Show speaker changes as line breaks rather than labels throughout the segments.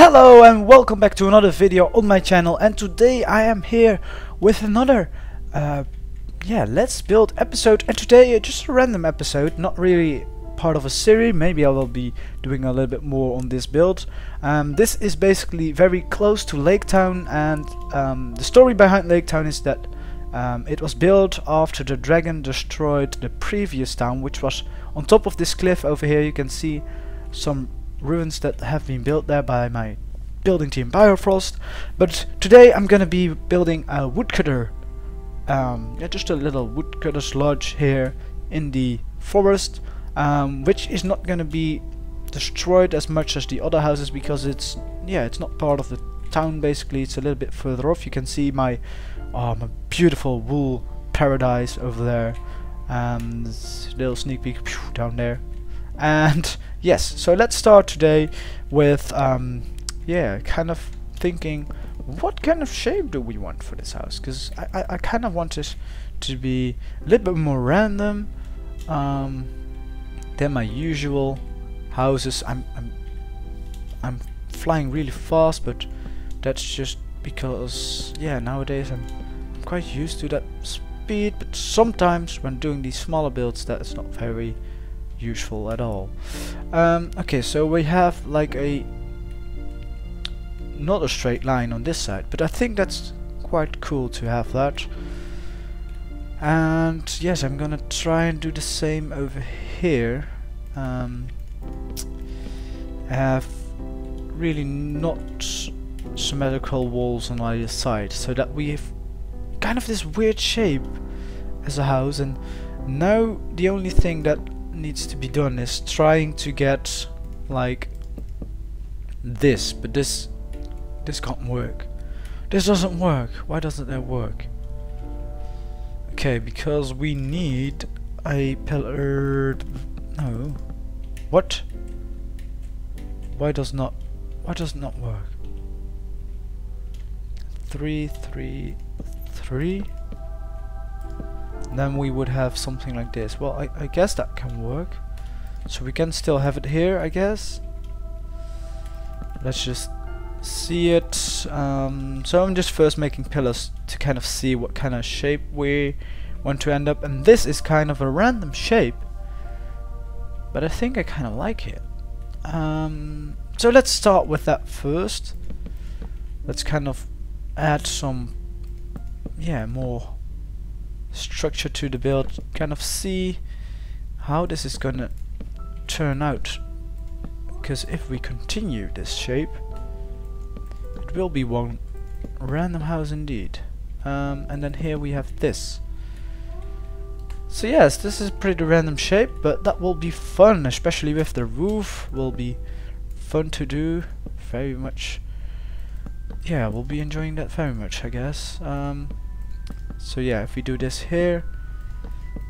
Hello and welcome back to another video on my channel and today I am here with another uh, yeah let's build episode and today uh, just a random episode not really part of a series maybe I will be doing a little bit more on this build. Um, this is basically very close to Lake Town and um, the story behind Lake Town is that um, it was built after the dragon destroyed the previous town which was on top of this cliff over here. You can see some ruins that have been built there by my building team Biofrost. But today I'm gonna be building a woodcutter. Um, yeah, just a little woodcutter's lodge here in the forest, um, which is not gonna be destroyed as much as the other houses because it's yeah it's not part of the town basically it's a little bit further off you can see my oh, my beautiful wool paradise over there um, little sneak peek down there and yes so let's start today with um, yeah kind of thinking what kind of shape do we want for this house? Because I, I, I kind of want it to be a little bit more random. Um, than my usual houses. I'm, I'm I'm flying really fast but that's just because yeah nowadays I'm, I'm quite used to that speed. But sometimes when doing these smaller builds that's not very useful at all. Um, okay, so we have like a not a straight line on this side, but I think that's quite cool to have that. And yes, I'm gonna try and do the same over here. Um, have really not symmetrical walls on either side, so that we have kind of this weird shape as a house. And now the only thing that needs to be done is trying to get like this, but this this can't work. This doesn't work. Why doesn't that work? Okay, because we need a pillar. No. What? Why does not? Why does not work? Three, three, three then we would have something like this. Well, I, I guess that can work. So we can still have it here, I guess. Let's just see it. Um, so I'm just first making pillars to kind of see what kind of shape we want to end up. And this is kind of a random shape. But I think I kind of like it. Um, so let's start with that first. Let's kind of add some, yeah, more structure to the build, kind of see how this is gonna turn out. Because if we continue this shape, it will be one random house indeed. Um, and then here we have this. So yes, this is pretty random shape, but that will be fun, especially with the roof. Will be fun to do, very much. Yeah, we'll be enjoying that very much, I guess. Um, so yeah, if we do this here,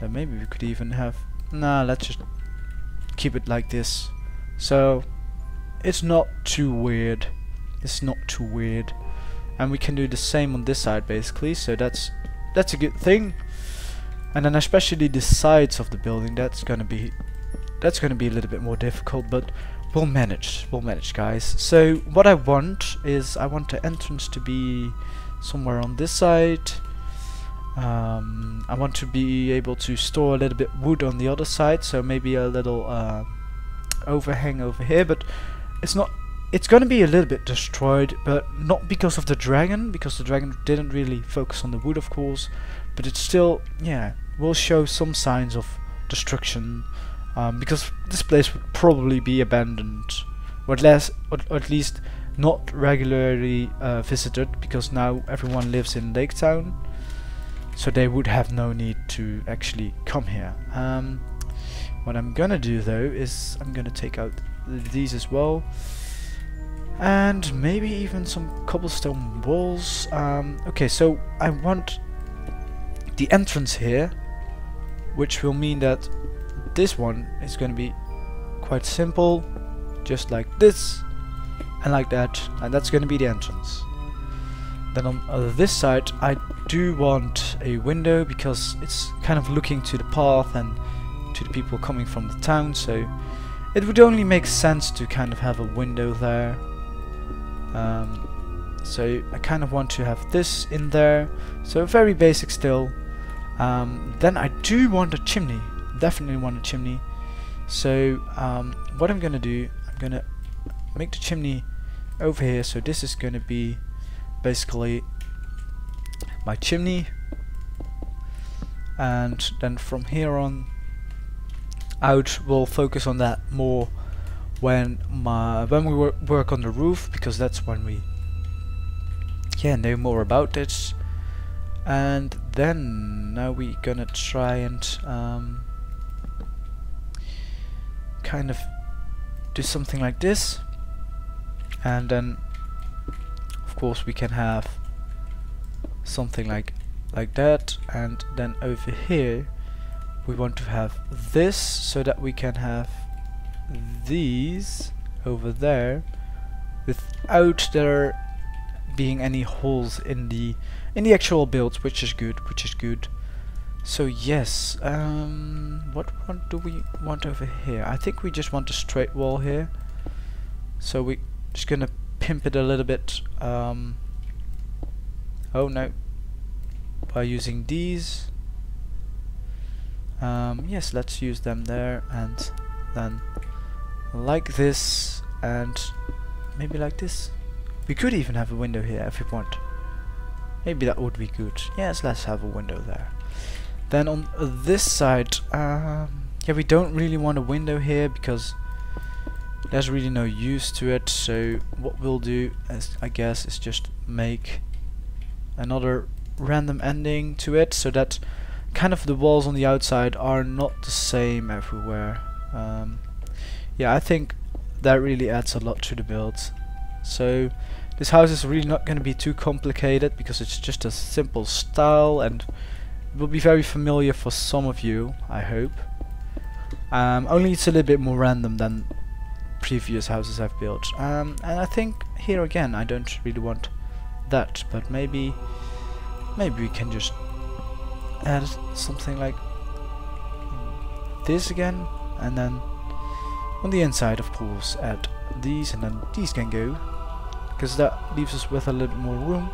then maybe we could even have... Nah, let's just keep it like this. So, it's not too weird. It's not too weird. And we can do the same on this side basically, so that's that's a good thing. And then especially the sides of the building, that's gonna be that's gonna be a little bit more difficult, but we'll manage. We'll manage guys. So what I want is I want the entrance to be somewhere on this side um, I want to be able to store a little bit wood on the other side, so maybe a little uh, overhang over here, but it's not it's gonna be a little bit destroyed, but not because of the dragon, because the dragon didn't really focus on the wood, of course, but it still, yeah, will show some signs of destruction, um, because this place would probably be abandoned, or at least, or, or at least not regularly uh, visited, because now everyone lives in Lake Town so they would have no need to actually come here. Um, what I'm gonna do though is I'm gonna take out these as well and maybe even some cobblestone walls. Um, okay, so I want the entrance here which will mean that this one is to be quite simple just like this and like that and that's to be the entrance then on uh, this side I do want a window because it's kind of looking to the path and to the people coming from the town so it would only make sense to kind of have a window there Um, so I kind of want to have this in there. So very basic still. Um, then I do want a chimney. Definitely want a chimney. So um, what I'm gonna do, I'm gonna make the chimney over here. So this is gonna be basically my chimney. And then from here on out we'll focus on that more when my when we wor work on the roof because that's when we yeah know more about it. And then now we're gonna try and um, kind of do something like this. And then course we can have something like like that. And then over here we want to have this so that we can have these over there without there being any holes in the in the actual build which is good which is good. So yes um what what do we want over here? I think we just want a straight wall here. So we just gonna pimp it a little bit um oh no by using these. Um, yes let's use them there and then like this and maybe like this. We could even have a window here if we want. Maybe that would be good. Yes let's have a window there. Then on this side um, yeah we don't really want a window here because there's really no use to it so what we'll do is I guess is just make another random ending to it so that kind of the walls on the outside are not the same everywhere. Um, yeah, I think that really adds a lot to the build. So this house is really not going to be too complicated because it's just a simple style and will be very familiar for some of you, I hope. Um, only it's a little bit more random than previous houses I've built. Um, and I think here again I don't really want that, but maybe Maybe we can just add something like this again and then on the inside of course add these and then these can go because that leaves us with a little bit more room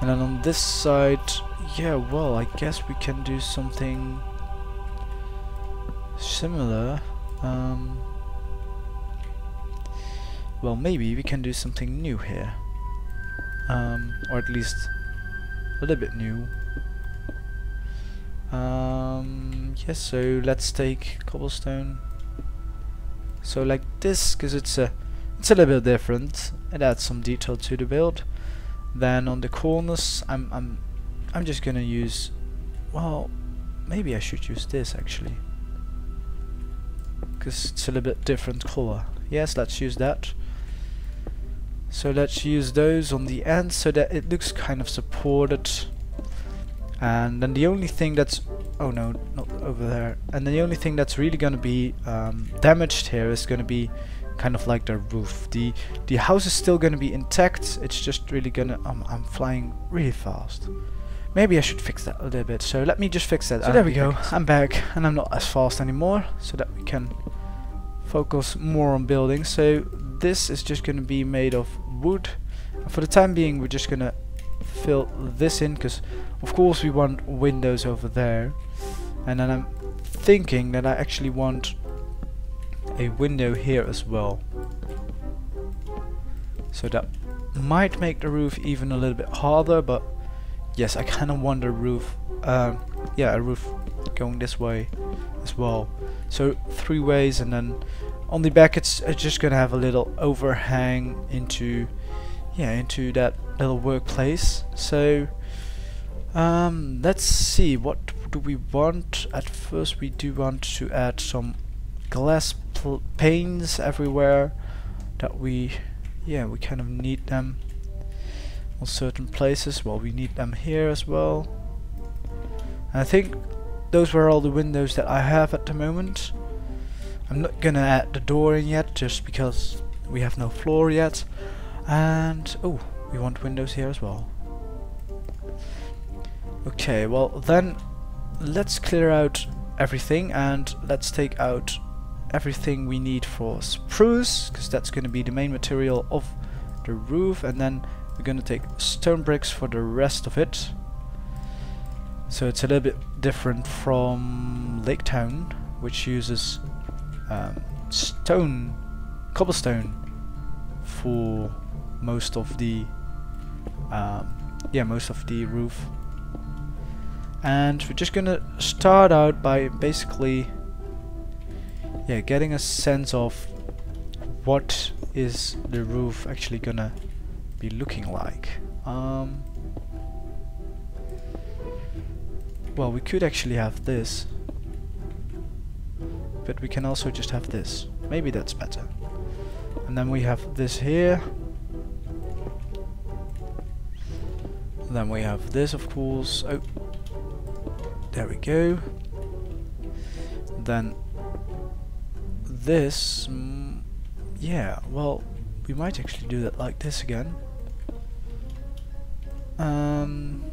and then on this side yeah well I guess we can do something similar um, well maybe we can do something new here um, or at least a little bit new. Um, yes, so let's take cobblestone. So like this, because it's a it's a little bit different. It adds some detail to the build. Then on the corners, I'm I'm I'm just gonna use. Well, maybe I should use this actually, because it's a little bit different color. Yes, let's use that. So let's use those on the end so that it looks kind of supported. And then the only thing that's... Oh no, not over there. And then the only thing that's really going to be um, damaged here is going to be kind of like the roof. The the house is still going to be intact. It's just really going to... Um, I'm flying really fast. Maybe I should fix that a little bit. So let me just fix that. So there we go. I'm back and I'm not as fast anymore. So that we can focus more on building. So this is just going to be made of wood. And for the time being we're just going to fill this in because of course we want windows over there. And then I'm thinking that I actually want a window here as well. So that might make the roof even a little bit harder, but yes, I kind of want a roof, uh, yeah, a roof going this way as well. So three ways and then on the back it's, it's just gonna have a little overhang into yeah into that little workplace. So um, let's see what do we want? At first we do want to add some glass panes everywhere that we yeah we kind of need them on certain places. Well we need them here as well. And I think those were all the windows that I have at the moment I'm not gonna add the door in yet just because we have no floor yet. And oh we want windows here as well. Okay well then let's clear out everything and let's take out everything we need for spruce because that's going to be the main material of the roof. And then we're gonna take stone bricks for the rest of it. So it's a little bit different from Lake Town which uses um, stone cobblestone for most of the um, yeah most of the roof. And we're just gonna start out by basically yeah getting a sense of what is the roof actually gonna be looking like. Um, well we could actually have this but we can also just have this maybe that's better and then we have this here then we have this of course oh there we go. Then this, mm, yeah, well, we might actually do that like this again. Um,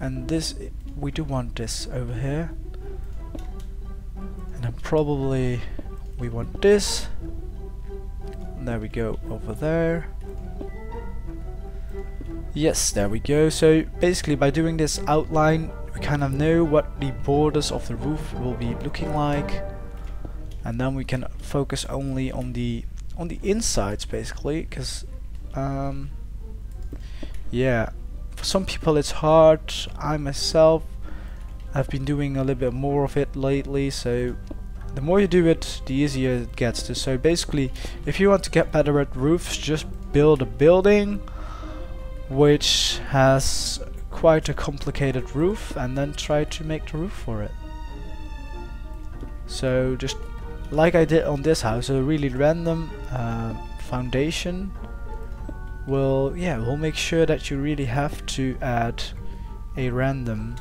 and this, we do want this over here. Probably we want this. And there we go, over there. Yes, there we go. So basically by doing this outline, we kind of know what the borders of the roof will be looking like and then we can focus only on the on the insides basically because um, yeah for some people it's hard I myself have been doing a little bit more of it lately so the more you do it the easier it gets to so basically if you want to get better at roofs just build a building which has quite a complicated roof and then try to make the roof for it. So just like I did on this house, a really random uh, foundation will, yeah, will make sure that you really have to add a random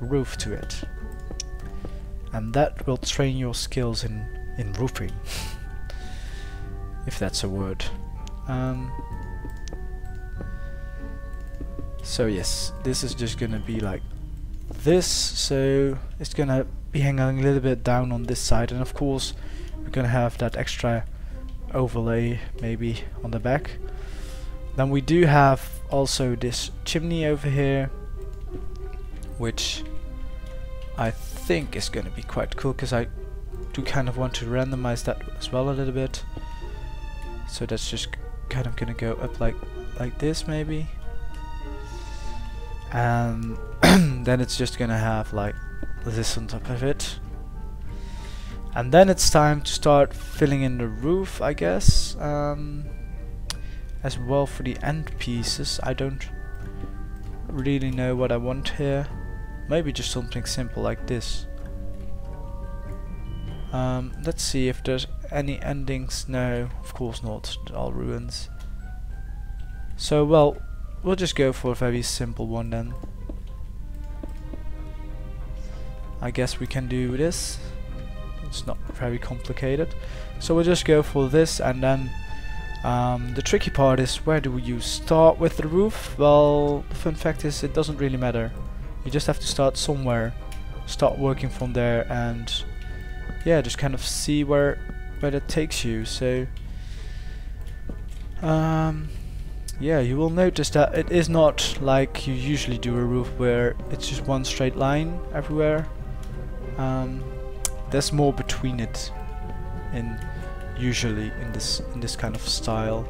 roof to it. And that will train your skills in, in roofing. if that's a word. Um, so yes, this is just gonna be like this, so it's gonna be hanging a little bit down on this side and of course we're gonna have that extra overlay maybe on the back. Then we do have also this chimney over here which I think is gonna be quite cool because I do kind of want to randomize that as well a little bit. So that's just kind of gonna go up like like this maybe. And then it's just gonna have like this on top of it. And then it's time to start filling in the roof I guess um, as well for the end pieces. I don't really know what I want here maybe just something simple like this um, let's see if there's any endings no of course not all ruins so well We'll just go for a very simple one then. I guess we can do this. It's not very complicated. So we'll just go for this and then um, the tricky part is where do you start with the roof? Well, the fun fact is it doesn't really matter. You just have to start somewhere, start working from there and yeah, just kind of see where where that takes you. So um, yeah, you will notice that it is not like you usually do a roof where it's just one straight line everywhere. Um, there's more between it in usually in this in this kind of style,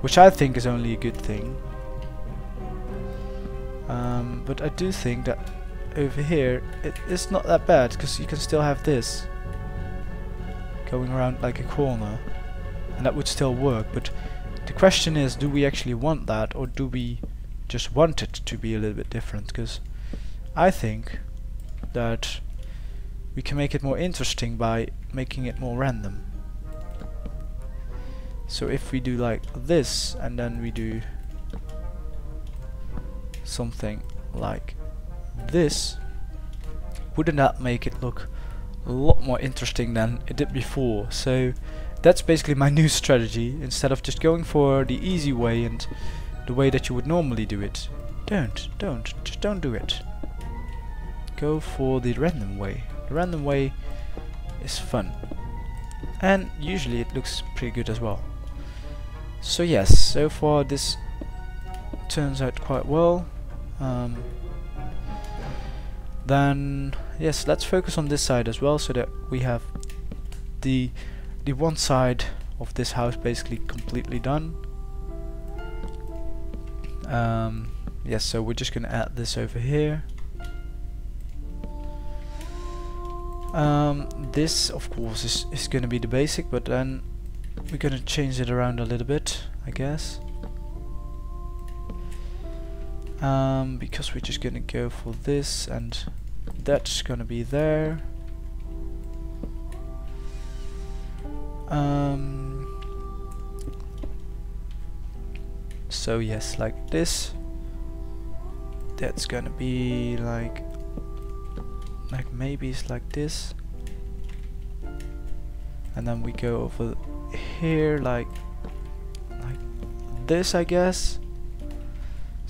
which I think is only a good thing. Um, but I do think that over here it is not that bad because you can still have this going around like a corner and that would still work but the question is, do we actually want that or do we just want it to be a little bit different? Because I think that we can make it more interesting by making it more random. So if we do like this and then we do something like this, wouldn't that make it look a lot more interesting than it did before? So that's basically my new strategy. Instead of just going for the easy way and the way that you would normally do it don't don't just don't do it. Go for the random way. The random way is fun. And usually it looks pretty good as well. So yes, so far this turns out quite well. Um, then yes, let's focus on this side as well, so that we have the the one side of this house basically completely done. Um, yes, so we're just gonna add this over here. Um, this, of course, is, is gonna be the basic, but then we're gonna change it around a little bit, I guess. Um, because we're just gonna go for this and that's gonna be there. Um, so yes, like this. That's gonna be like, like maybe it's like this. And then we go over here like, like this I guess.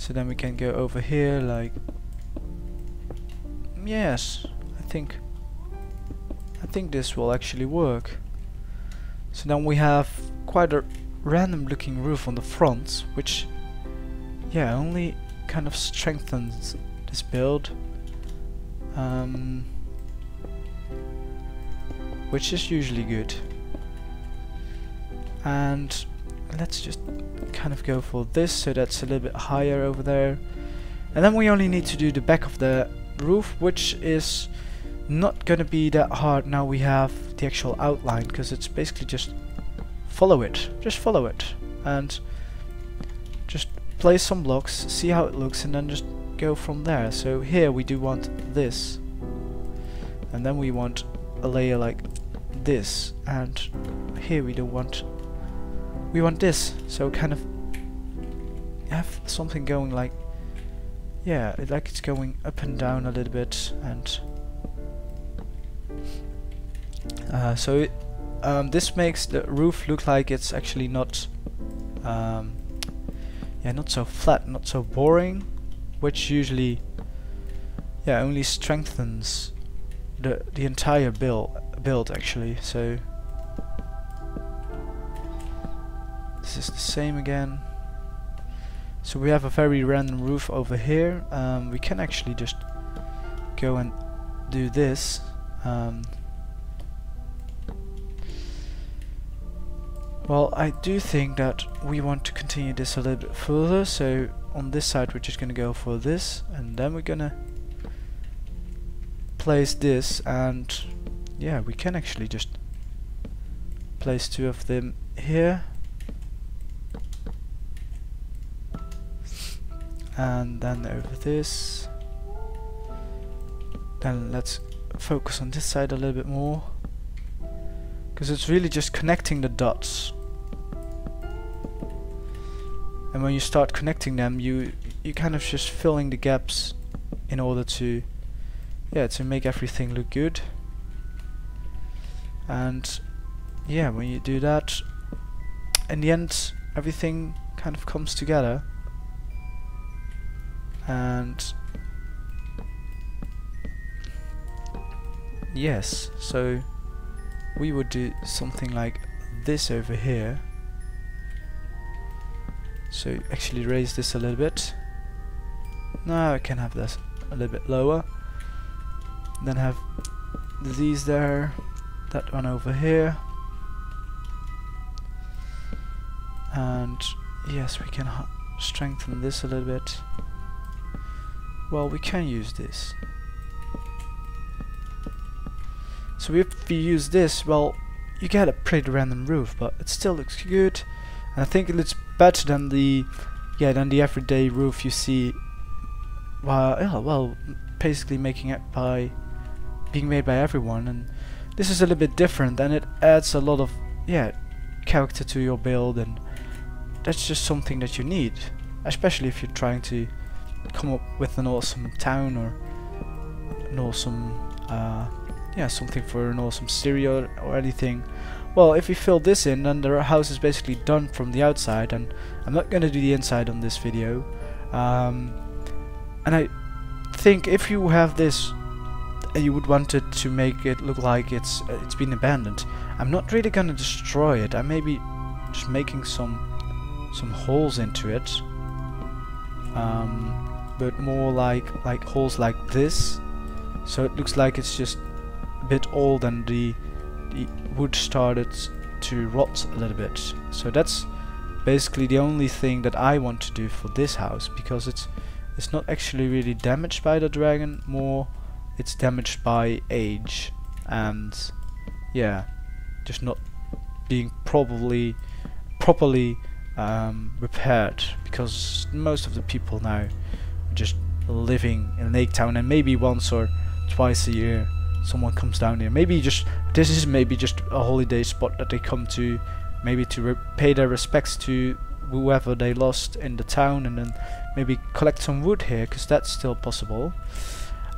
So then we can go over here like, yes, I think, I think this will actually work. So then we have quite a random looking roof on the front, which yeah, only kind of strengthens this build. Um, which is usually good. And let's just kind of go for this, so that's a little bit higher over there. And then we only need to do the back of the roof, which is not gonna be that hard now we have the actual outline because it's basically just follow it just follow it. And just place some blocks see how it looks and then just go from there. So here we do want this. And then we want a layer like this. And here we don't want we want this. So kind of have something going like yeah like it's going up and down a little bit and uh, so it, um, this makes the roof look like it's actually not um, yeah not so flat not so boring which usually yeah only strengthens the the entire build build actually. So same again. So we have a very random roof over here. Um, we can actually just go and do this. Um, Well, I do think that we want to continue this a little bit further, so on this side we're just gonna go for this, and then we're gonna place this, and yeah, we can actually just place two of them here. And then over this. Then let's focus on this side a little bit more. Because it's really just connecting the dots and when you start connecting them you you kind of just filling the gaps in order to yeah to make everything look good and yeah when you do that in the end everything kind of comes together and yes so we would do something like this over here so actually raise this a little bit. Now I can have this a little bit lower. Then have these there, that one over here. And yes, we can strengthen this a little bit. Well, we can use this. So if we use this, well, you get a pretty random roof, but it still looks good. And I think it looks better than the yeah than the everyday roof you see well, yeah, well basically making it by being made by everyone and this is a little bit different and it adds a lot of yeah character to your build and that's just something that you need especially if you're trying to come up with an awesome town or an awesome uh, yeah something for an awesome stereo or anything well, if we fill this in, then the house is basically done from the outside, and I'm not going to do the inside on this video. Um, and I think if you have this, and you would want it to make it look like it's uh, it's been abandoned, I'm not really going to destroy it. I may be just making some some holes into it. Um, but more like like holes like this. So it looks like it's just a bit old and the the wood started to rot a little bit. So that's basically the only thing that I want to do for this house because it's it's not actually really damaged by the dragon, more it's damaged by age and yeah, just not being probably properly um, repaired because most of the people now just living in Lake Town and maybe once or twice a year someone comes down here. Maybe just this is maybe just a holiday spot that they come to, maybe to pay their respects to whoever they lost in the town, and then maybe collect some wood here, because that's still possible.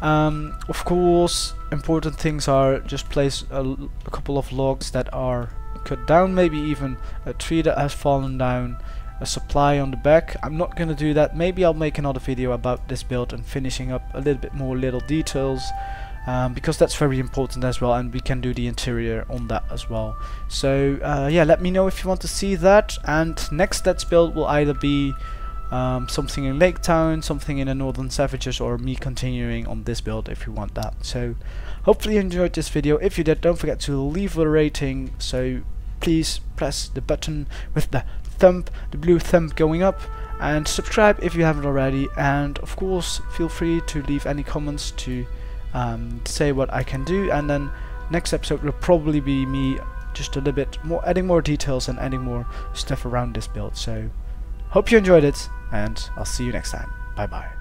Um, of course, important things are just place a, a couple of logs that are cut down, maybe even a tree that has fallen down, a supply on the back. I'm not gonna do that. Maybe I'll make another video about this build and finishing up a little bit more little details um, because that's very important as well and we can do the interior on that as well. So uh, yeah let me know if you want to see that. And next let's build will either be um, something in Lake Town, something in the Northern Savages or me continuing on this build if you want that. So hopefully you enjoyed this video. If you did don't forget to leave a rating. So please press the button with the thumb the blue thumb going up. And subscribe if you haven't already. And of course feel free to leave any comments to um, say what I can do. And then next episode will probably be me just a little bit more adding more details and adding more stuff around this build. So hope you enjoyed it and I'll see you next time. Bye bye